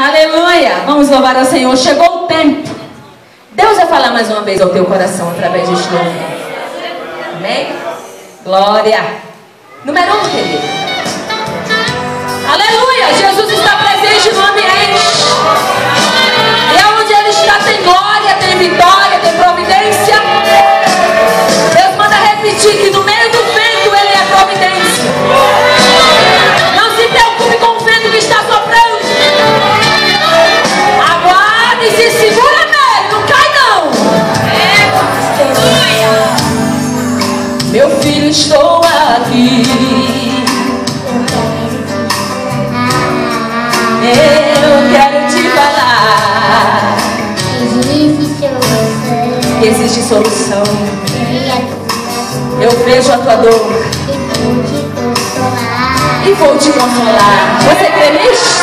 Aleluia! Vamos louvar ao Senhor. Chegou o tempo. Deus vai falar mais uma vez ao teu coração através deste louvor. Amém? Glória. Número um, querido. Aleluia! Jesus está presente no ambiente. E aonde Ele está tem glória, tem vitória, Eu quero te falar que existe solução. Eu vejo a tua dor e vou te consolar. Você crê nisso?